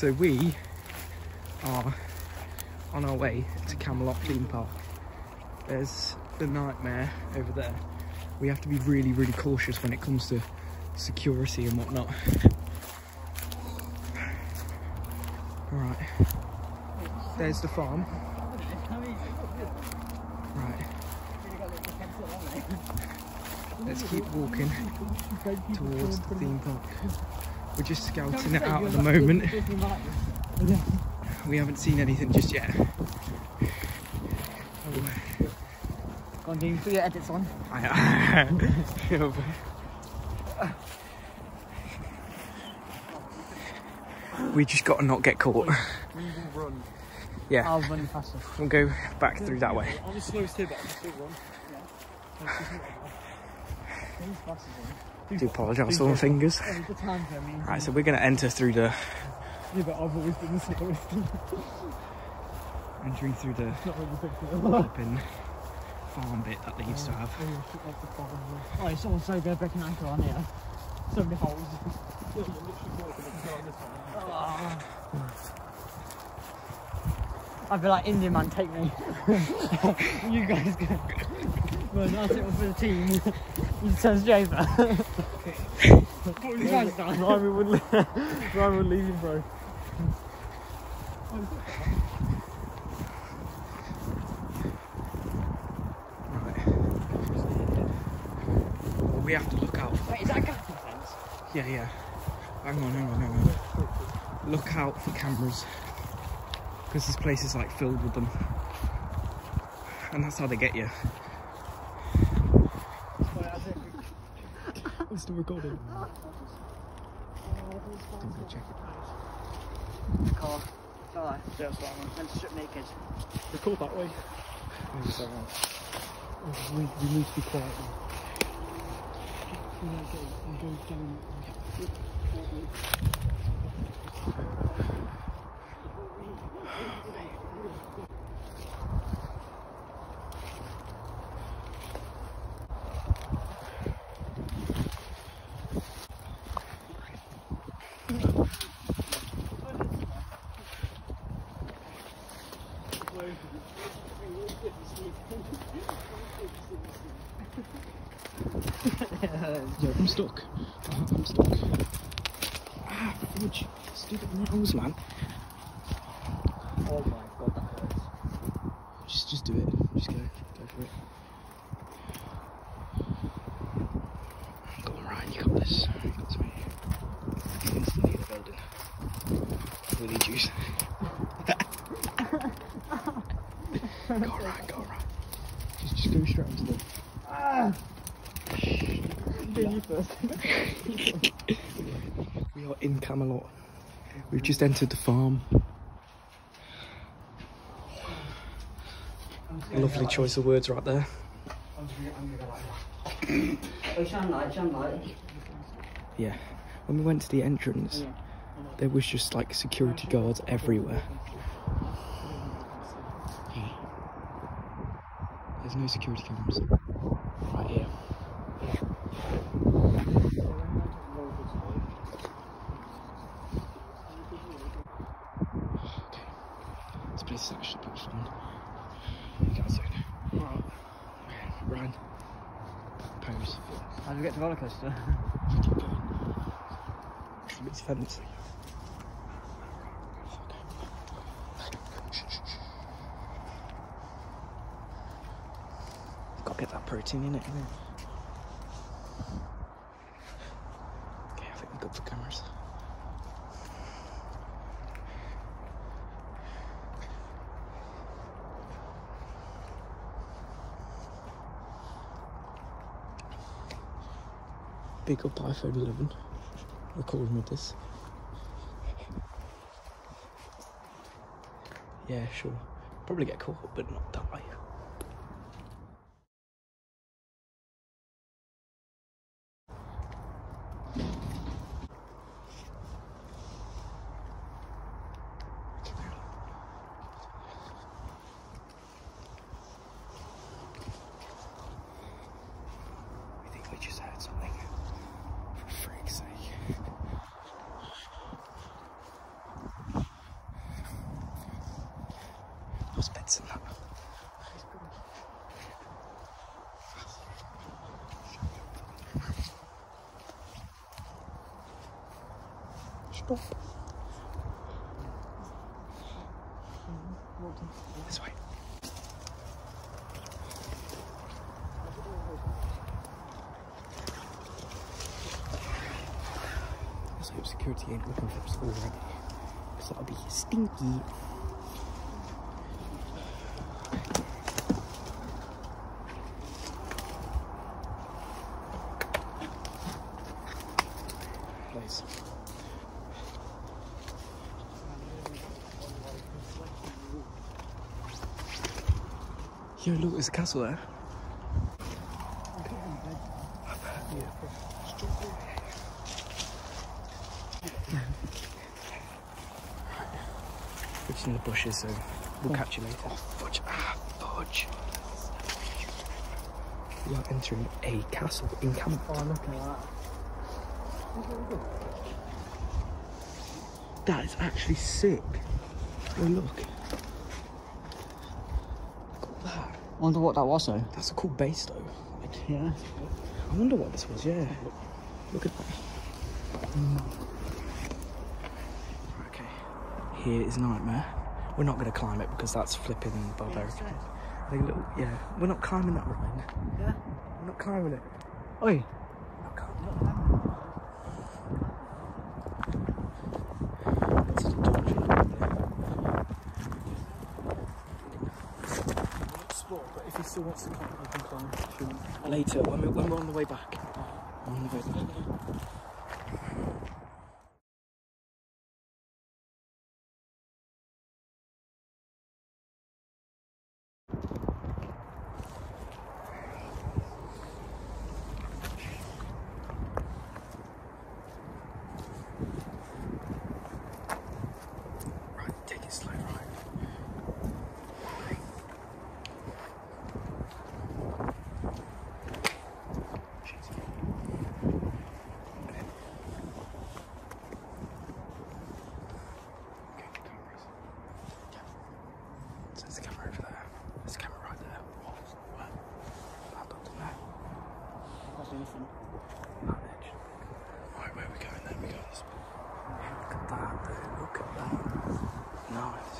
So we are on our way to Camelot Theme Park. There's the Knightmare over there. We have to be really, really cautious when it comes to security and whatnot. Alright. There's the farm. Right. Let's keep walking towards the theme park. We're just scouting it out at the moment. We haven't seen anything just yet. Còn đi put your edits on. we just got to not get caught. Yeah, I'll run faster. we'll go back through that way. I'm the slowest here, but I can still run. Do apologise for my fingers. Right, so we're going to enter through the Yeah, but I've always been the slowest. entering through the Not really big deal. open farm bit that they used to have. Oh, shit, like the bottom. Oh, it's also going back an anchor on here. So many holes. Yeah, you're literally walking up and down this one. I'd be like, Indian man, take me. you guys go. Well, I'll take one for the team. you turns you over. what have you guys done? Ryan would leave. Ryan would leave you, bro. Right. Well, we have to look out. Wait, is that a gas fence? Yeah, yeah. Hang on, hang on, hang on. Look out for cameras. Because this place is like filled with them. And that's how they get you. I'm still recording. Don't go check it. Car. Alright. Yeah, that's what I want. And strip naked. Record that way. Is? We, need to be quiet. You know, go, you go down. I'm stuck. I'm stuck. Ah, fudge. Stupid nose, man. Oh my god, that hurts. Just, just do it. Just go. Go for it. Go on, Ryan. You got this. You got to me. Instantly in the building. Willy juice. Go Ryan. Go Ryan. Just, just go straight into the. Ah! you first. We are in Camelot. We've just entered the farm. Lovely choice of words right there. Shine light, shine light. Yeah. When we went to the entrance, there was just like security guards everywhere. There's no security cameras. Right here. Okay. This place is actually pretty fun. You can't see it. Right. Run. Pose. How do we get to roller coaster? it's fancy. 13 in it then. Okay, I think we got the cameras. Big up iPhone 11 recording with this. Yeah, sure. Probably get caught, but not die. Stop. This way. Let's hope security ain't looking for us already. Because that'll be stinky. Please. Yo, look, there's a castle there. We're in the bushes, so we'll catch you later. Fudge. Ah, fudge. We are entering a castle in Camelot. Oh, look at that. That is actually sick. Oh, look. Look at that. Wonder what that was though. That's a cool base, though. Like, Yeah. I wonder what this was, yeah. Look at that. Mm. Okay. Here is Knightmare. We're not going to climb it because that's flipping barbaric. Like a little, yeah. We're not climbing that Ryan. Yeah. We're not climbing it. Oi. We're not climbing it. It's a dungeon. Sport, but if he still wants to climb, he can climb. Shouldn't. Later, when we're, when we're on the way back. Oh. On the way back. Right, take it slow, right? Okay, cameras. So there's a camera over there. There's a camera right there. What? What? That up there. That's anything. That edge. Right, where are we going then? We go this way. Look at that, dude. Look at that. Nice.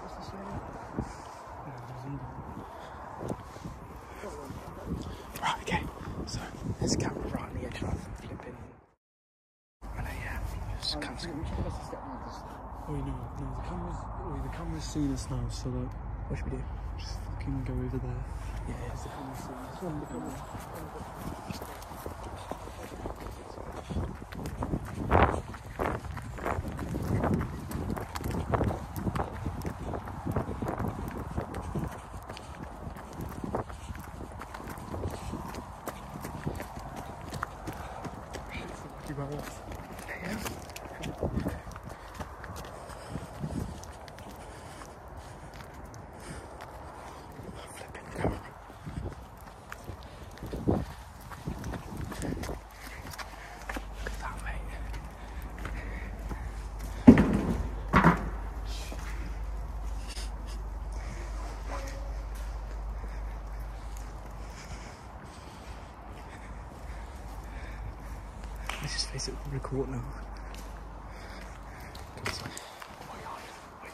What's this here? Right, okay. So there's a camera right on the edge of that flipping. I know, yeah. It's kind of We should give us step like this. Oh, no, no, the camera's, oh, the camera's seen us now, so like, What should we do? just fucking go over there. Yeah, yeah. The camera's seen us. Oh, the camera. Thank you very much. Flipping camera. Look at that, mate. Let's just face it, record now. Go this way. Oh my god. Wait.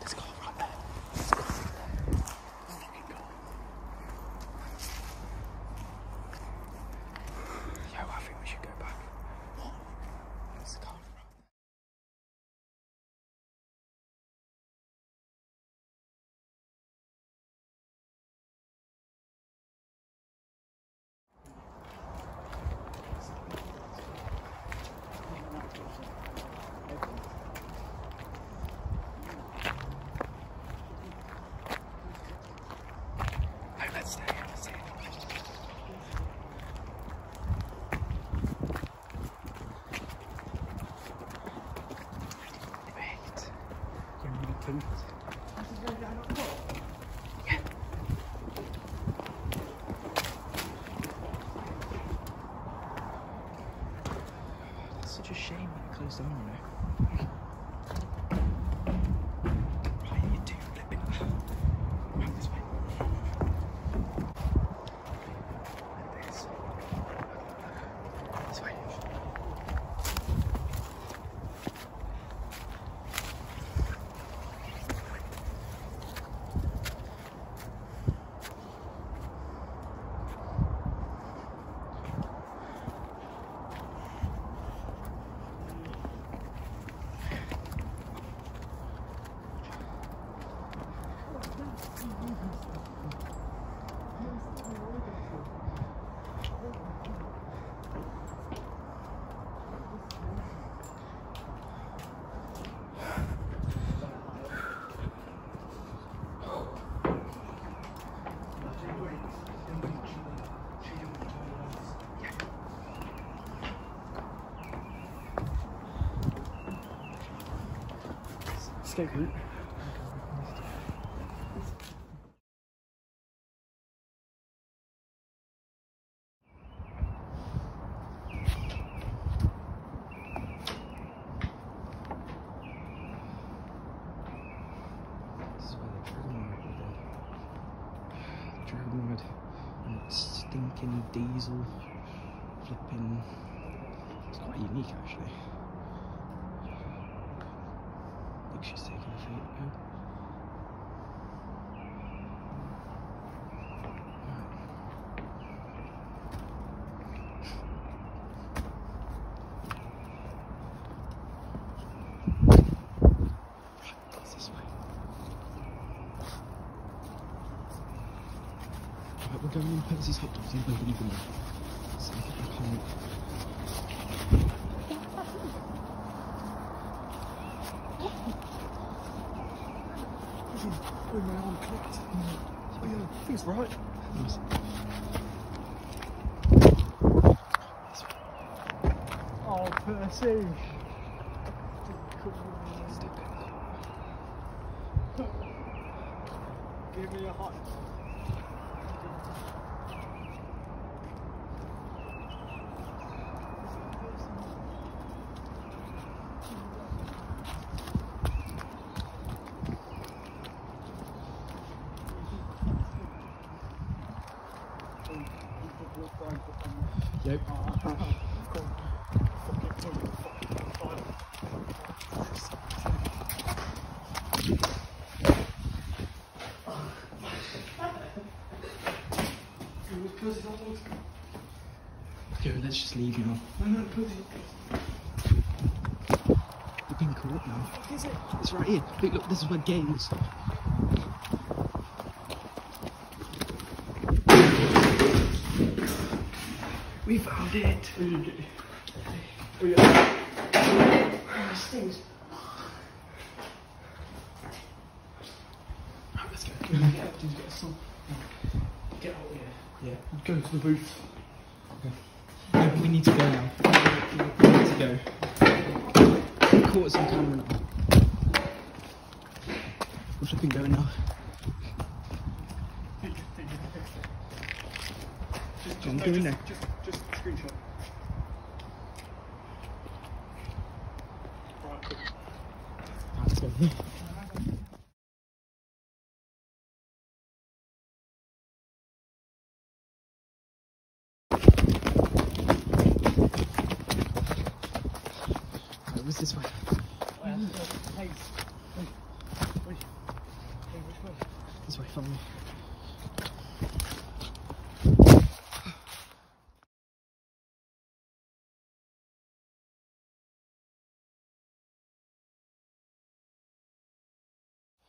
There's a car right there. There's a car right there. Fucking car. Yo, I think we should go back. What? There's a car right there. No, let's stay. Let's stay. Wait. Give me the two. Yeah. That's such a shame when it closed down, you know. escape route. This is where the dragon ride would be. Dragon ride and its stinking diesel flipping. It's quite unique actually. I think this? Right, we're going in Percy's hot dogs. Anybody believe in that? So I think I can't. Oh, yeah, it's right. Oh, Percy. Give me a hot. Go, let's just leave now. We've been caught now. It's right here. Look, look, this is where games. We found it. Oh, yeah. Right, let's go. Get up, get some. Get out here. Yeah. Go to the booth. Yeah, but we need to go now. We need to go. Caught on camera now. We're going now. Just, I'm doing there. Just, just screenshot. Right. Right, let's go. Right, what's this way? This way, follow me.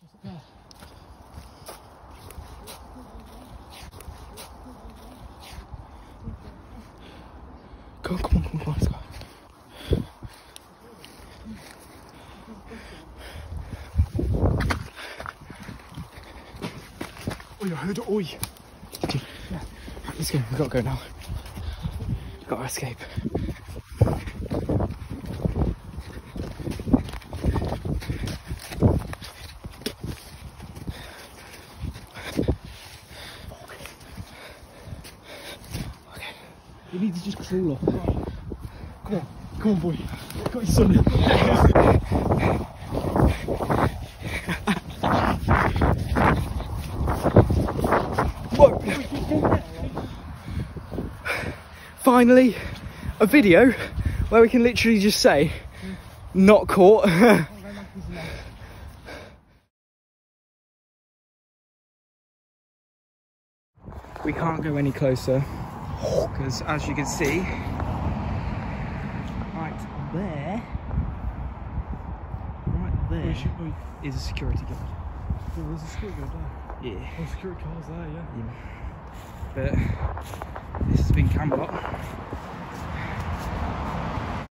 Go on, come on, come on, come on, let's go. Oh, yeah, heard it. Oi. Did you? Yeah. Let's go, we've got to go now. We've got to escape. Need just crawl off. Come on. Come on, boy. Got your son. Finally, a video where we can literally just say, not caught. we can't go any closer because, as you can see, right there, right there shit, is a security guard. Oh, there's a security guard there. Yeah. Oh, security car's there, yeah. But this has been Camelot.